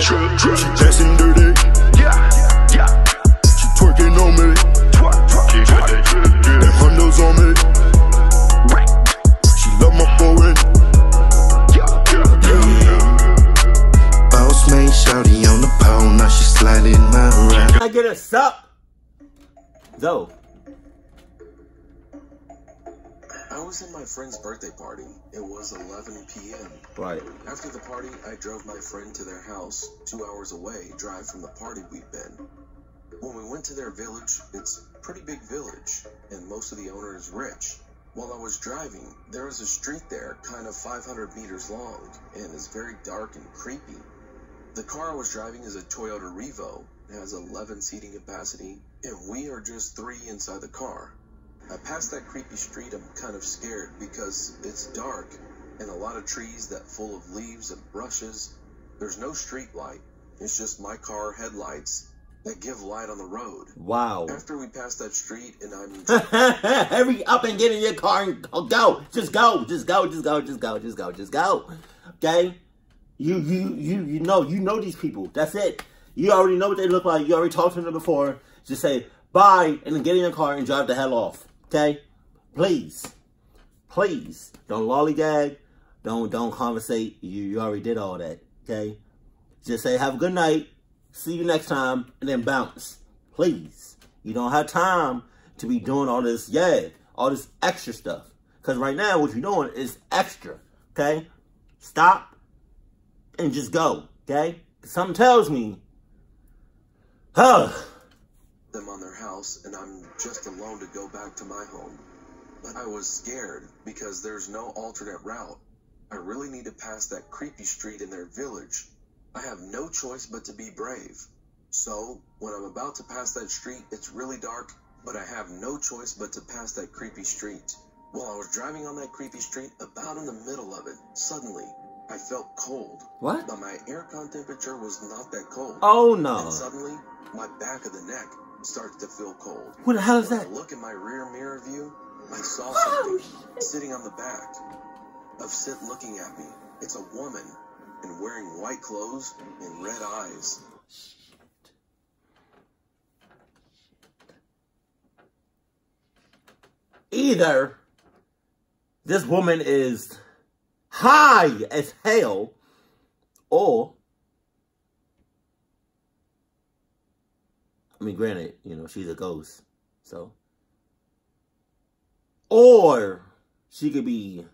Trip, trip. She dancing dirty. Yeah, yeah. She twerking on me. Twerk, twerk. She got that drip, drip. Them hundos on me. Right. She love my foreign. Yeah, yeah, yeah, yeah. Boss made shouty on the pole, now she sliding my ride. I get a sup. Zo. I was in my friend's birthday party. It was 11 p.m. Right. After the party, I drove my friend to their house, two hours away, drive from the party we'd been. When we went to their village, it's a pretty big village, and most of the owner is rich. While I was driving, there was a street there, kind of 500 meters long, and it's very dark and creepy. The car I was driving is a Toyota Revo. It has 11 seating capacity, and we are just three inside the car. I passed that creepy street, I'm kind of scared because it's dark and a lot of trees that full of leaves and brushes. There's no street light. It's just my car headlights that give light on the road. Wow. After we pass that street and I'm Hurry up and get in your car and go. go. Just go. Just go. Just go. Just go. Just go. Just go. Okay? You you you you know you know these people. That's it. You already know what they look like. You already talked to them before. Just say bye and then get in your car and drive the hell off. Okay? Please. Please. Don't lollygag. Don't don't conversate. You you already did all that. Okay? Just say have a good night. See you next time and then bounce. Please. You don't have time to be doing all this, yeah, all this extra stuff. Because right now, what you're doing is extra, okay? Stop and just go, okay? Something tells me, huh, house and I'm just alone to go back to my home. But I was scared because there's no alternate route. I really need to pass that creepy street in their village. I have no choice but to be brave. So, when I'm about to pass that street, it's really dark, but I have no choice but to pass that creepy street. While I was driving on that creepy street, about in the middle of it, suddenly, I felt cold. What? But my aircon temperature was not that cold. oh no. And suddenly, my back of the neck starts to feel cold. Who the hell is When that? I look in my rear mirror view, I saw Oh, something sitting on the back of Sid looking at me. It's a woman and wearing white clothes and red eyes. Either this woman is high as hell, or I mean, granted, you know, she's a ghost, so. Or she could be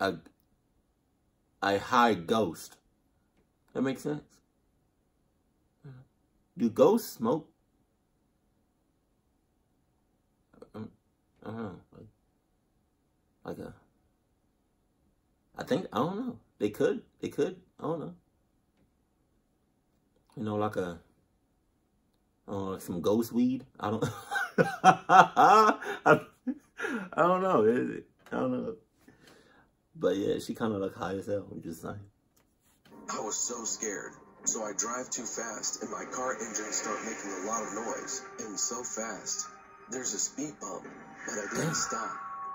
a a high ghost. That makes sense. Do ghosts smoke? I don't know. Like a. I think I don't know. They could. They could. I don't know. You know, like a. Know, like some ghost weed. I don't. I, I don't know. It- I don't know. But yeah, she kind of look high as hell. I'm just saying. I was so scared. So I drive too fast and my car engines start making a lot of noise. And so fast. There's a speed bump, but I didn't stop.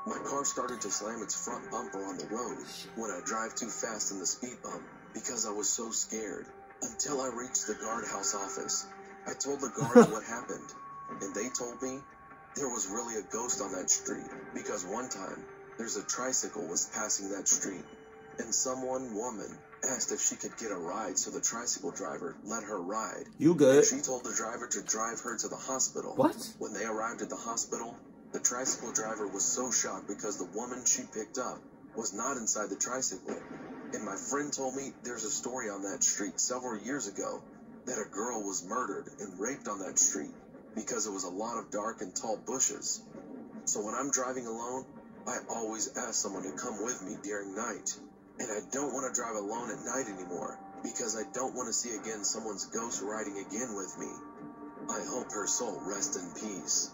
My car started to slam its front bumper on the road when I drive too fast in the speed bump because I was so scared. Until I reached the guardhouse office. I told the guards what happened, and they told me there was really a ghost on that street because one time there's a tricycle was passing that street and someone woman asked if she could get a ride so the tricycle driver let her ride. You good? She told the driver to drive her to the hospital. What? When they arrived at the hospital, the tricycle driver was so shocked because the woman she picked up was not inside the tricycle. And my friend told me there's a story on that street several years ago that a girl was murdered and raped on that street because it was a lot of dark and tall bushes. So when I'm driving alone, I always ask someone to come with me during night. And I don't want to drive alone at night anymore because I don't want to see again someone's ghost riding again with me. I hope her soul rest in peace.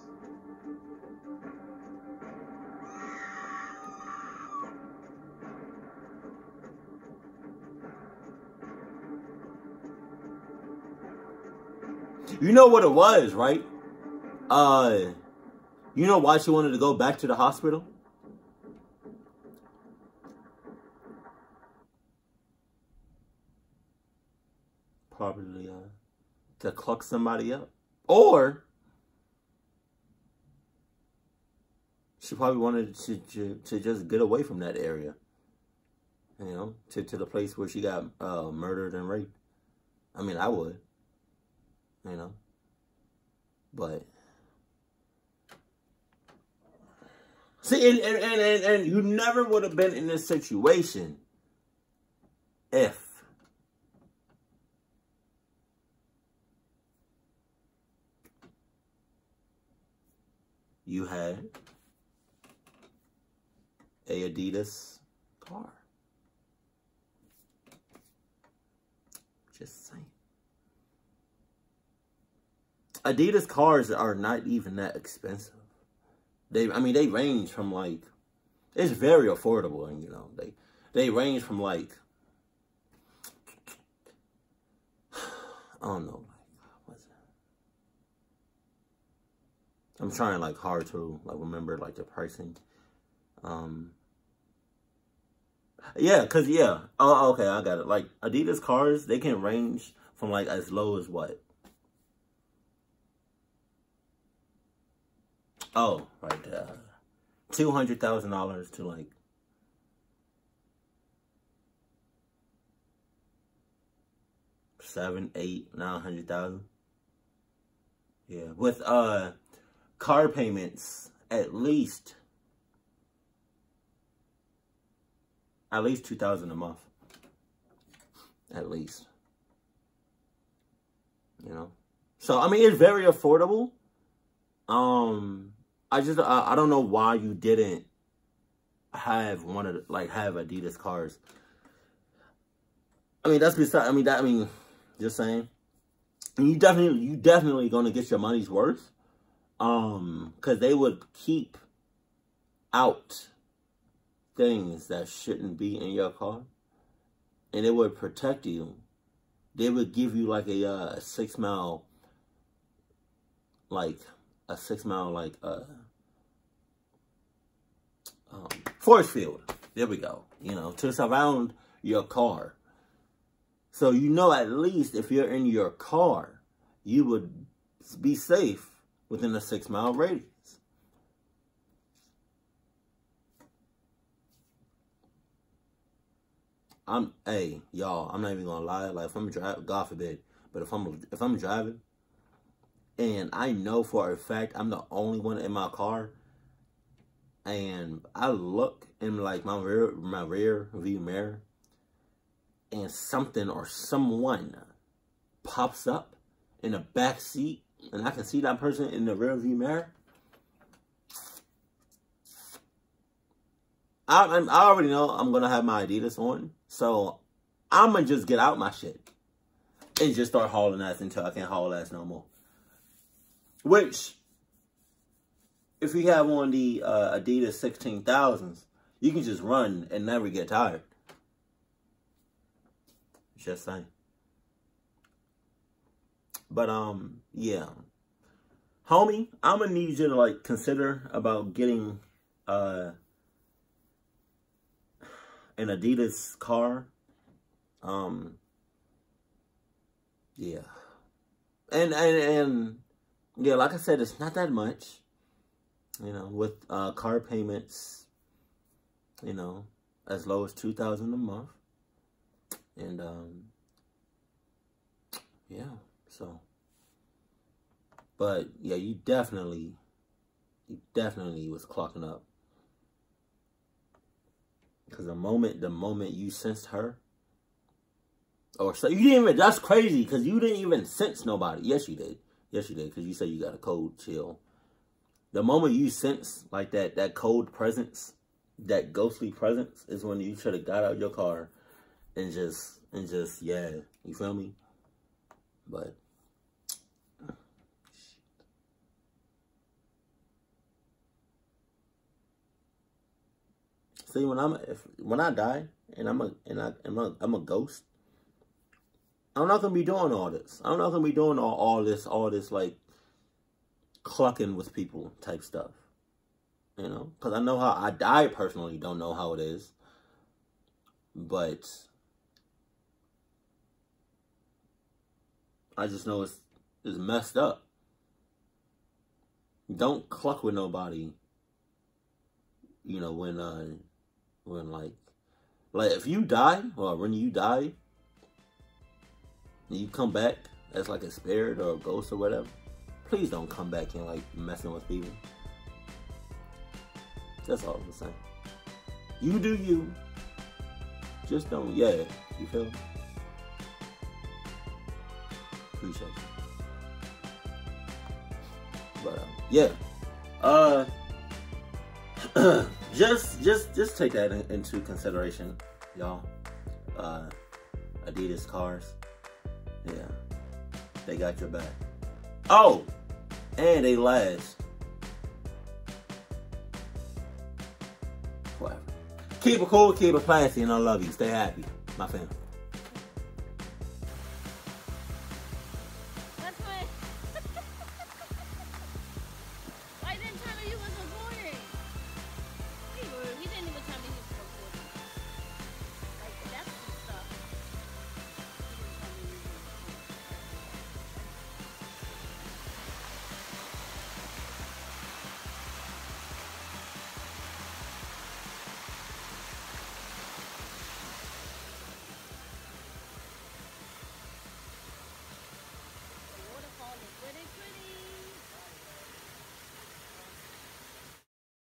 You know what it was, right? Uh, you know why she wanted to go back to the hospital? probably uh, to cluck somebody up, or she probably wanted to, to to just get away from that area. You know, to to the place where she got uh, murdered and raped. I mean, I would. You know, but see, and and and, and you never would have been in this situation if you had a Adidas car. Just saying. Adidas cars are not even that expensive. They, I mean, they range from like, it's very affordable, and you know, they, they range from like, I don't know, I'm trying like hard to like remember like the pricing. Um, yeah, cause yeah. Oh, okay, I got it. Like Adidas cars, they can range from like as low as what? Oh, right. Uh, two hundred thousand dollars to like seven, eight, nine hundred thousand. Yeah, with uh car payments at least at least 2000 a month at least you know so i mean it's very affordable um i just i, I don't know why you didn't have one of the, like have adidas cars. I mean that's beside i mean that i mean just saying. And you definitely you definitely gonna get your money's worth um because they would keep out things that shouldn't be in your car and it would protect you. They would give you like a uh, six mile like a six mile like uh um, force field there we go you know to surround your car so you know at least if you're in your car you would be safe within a six mile radius I'm hey y'all. I'm not even gonna lie. Like if I'm driving, God forbid, but if I'm if I'm driving, and I know for a fact I'm the only one in my car, and I look in like my rear my rear view mirror, and something or someone pops up in the back seat, and I can see that person in the rear view mirror. I, I already know I'm gonna have my Adidas on, so I'm gonna just get out my shit and just start hauling ass until I can't haul ass no more. Which, if you have on the uh, Adidas 16000s, you can just run and never get tired. Just saying. But um, yeah, homie, I'm gonna need you to like consider about getting uh an Adidas car. Um, yeah. And, and, and, yeah, like I said, it's not that much, you know, with, uh, car payments, you know, as low as 2000 a month. And, um, yeah, so, but, yeah, you definitely, you definitely was clocking up because the moment, the moment you sensed her, or so you didn't even, that's crazy because you didn't even sense nobody. Yes, you did. Yes, you did because you said you got a cold chill. The moment you sense like that, that cold presence, that ghostly presence is when you should have got out your car and just, and just, yeah, you feel me? But See, when I'm if when I die and I'm a and I am a I'm a ghost, I'm not gonna be doing all this. I'm not gonna be doing all, all this all this like clucking with people type stuff. You know, because I know how I die personally. Don't know how it is, but I just know it's it's messed up. Don't cluck with nobody. You know when uh when like like if you die or when you die and you come back as like a spirit or a ghost or whatever, please don't come back and like messing with people. That's all I'm saying. You do you. Just don't, yeah. You feel me? Appreciate you. But um, yeah. Uh just just just take that in, into consideration, y'all. Uh Adidas cars. Yeah. They got your back. Oh! And they last. Whatever. Keep it cool, keep it classy, and I love you. Stay happy, my family.